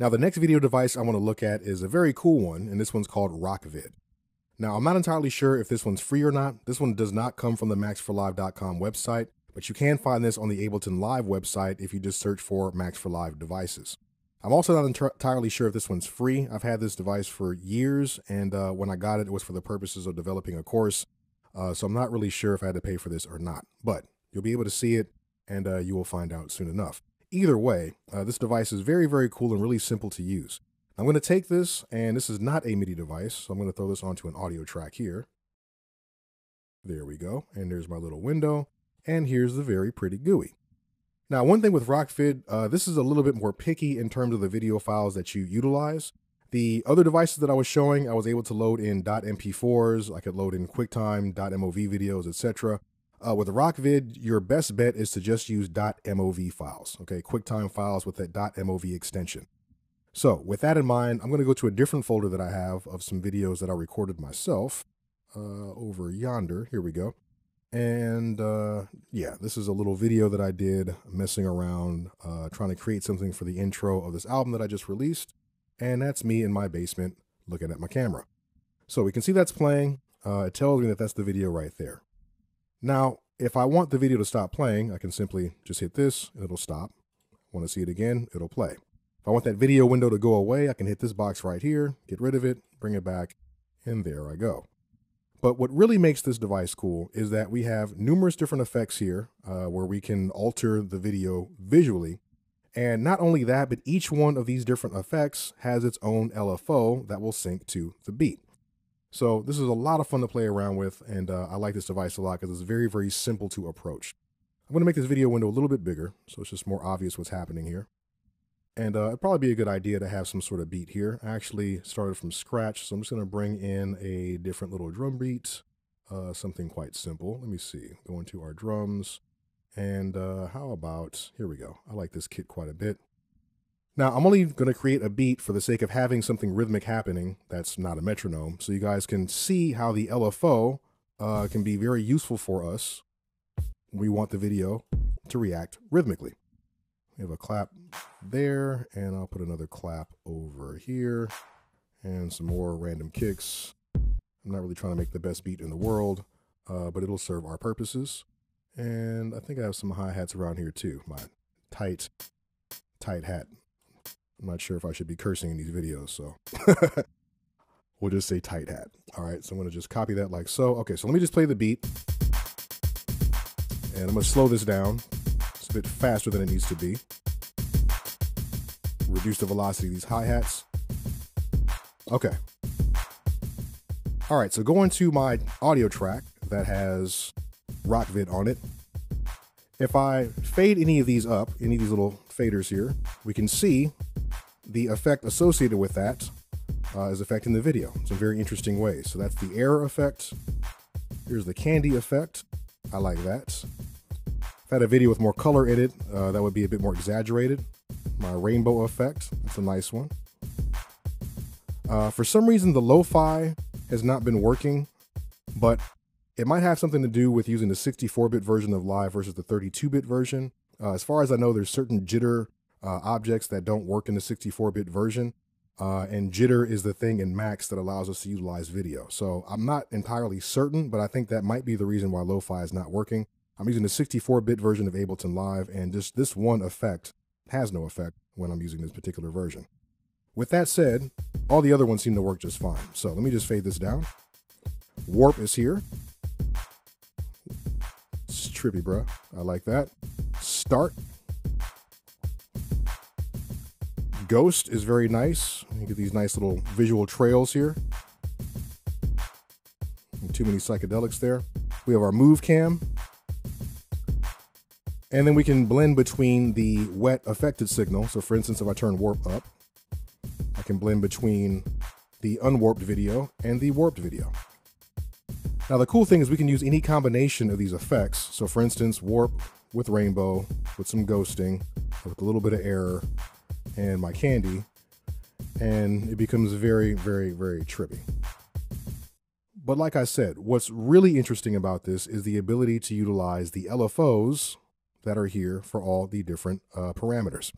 Now, the next video device I want to look at is a very cool one, and this one's called Rokvid. Now, I'm not entirely sure if this one's free or not. This one does not come from the maxforlive.com website, but you can find this on the Ableton Live website if you just search for Max for Live devices. I'm also not entirely sure if this one's free. I've had this device for years, and uh, when I got it, it was for the purposes of developing a course. Uh, so I'm not really sure if I had to pay for this or not, but you'll be able to see it, and uh, you will find out soon enough. Either way, uh, this device is very, very cool and really simple to use. I'm going to take this, and this is not a MIDI device, so I'm going to throw this onto an audio track here. There we go, and there's my little window, and here's the very pretty GUI. Now, one thing with Rokvid, uh, this is a little bit more picky in terms of the video files that you utilize. The other devices that I was showing, I was able to load in .mp4s, I could load in QuickTime, .mov videos, etc. Uh, with Rokvid, your best bet is to just use .mov files, okay, QuickTime files with that .mov extension. So with that in mind, I'm going to go to a different folder that I have of some videos that I recorded myself uh, over yonder. Here we go. And uh, yeah, this is a little video that I did messing around, uh, trying to create something for the intro of this album that I just released. And that's me in my basement looking at my camera. So we can see that's playing. Uh, it tells me that that's the video right there. Now, if I want the video to stop playing, I can simply just hit this and it'll stop. Want to see it again, it'll play. If I want that video window to go away, I can hit this box right here, get rid of it, bring it back, and there I go. But what really makes this device cool is that we have numerous different effects here uh, where we can alter the video visually. And not only that, but each one of these different effects has its own LFO that will sync to the beat. So this is a lot of fun to play around with, and uh, I like this device a lot because it's very, very simple to approach. I'm going to make this video window a little bit bigger, so it's just more obvious what's happening here. And uh, it'd probably be a good idea to have some sort of beat here. I actually started from scratch, so I'm just going to bring in a different little drum beat, uh, something quite simple. Let me see, go into our drums, and uh, how about, here we go. I like this kit quite a bit. Now, I'm only going to create a beat for the sake of having something rhythmic happening that's not a metronome, so you guys can see how the LFO uh, can be very useful for us. We want the video to react rhythmically. We have a clap there, and I'll put another clap over here, and some more random kicks. I'm not really trying to make the best beat in the world, uh, but it'll serve our purposes. And I think I have some hi-hats around here too. My tight, tight hat. I'm not sure if I should be cursing in these videos, so we'll just say tight hat. All right, so I'm gonna just copy that like so. Okay, so let me just play the beat. And I'm gonna slow this down. It's a bit faster than it needs to be. Reduce the velocity of these hi-hats. Okay. All right, so going to my audio track that has Rokvid on it. If I fade any of these up, any of these little faders here, we can see the effect associated with that uh, is affecting the video in some very interesting ways. So that's the error effect. Here's the candy effect. I like that. If I had a video with more color in it, uh, that would be a bit more exaggerated. My rainbow effect, that's a nice one. Uh, for some reason, the lo-fi has not been working, but it might have something to do with using the 64-bit version of Live versus the 32-bit version. Uh, as far as I know, there's certain jitter uh, objects that don't work in the 64-bit version. Uh, and jitter is the thing in Max that allows us to utilize video. So I'm not entirely certain, but I think that might be the reason why lo-fi is not working. I'm using the 64-bit version of Ableton Live, and just this one effect has no effect when I'm using this particular version. With that said, all the other ones seem to work just fine. So let me just fade this down. Warp is here. It's trippy, bro. I like that. Start Ghost is very nice. You get these nice little visual trails here. Too many psychedelics there. We have our move cam. And then we can blend between the wet affected signal. So for instance, if I turn warp up, I can blend between the unwarped video and the warped video. Now the cool thing is we can use any combination of these effects. So for instance, warp with rainbow, with some ghosting, with a little bit of error, and my candy, and it becomes very, very, very trippy. But like I said, what's really interesting about this is the ability to utilize the LFOs that are here for all the different uh, parameters.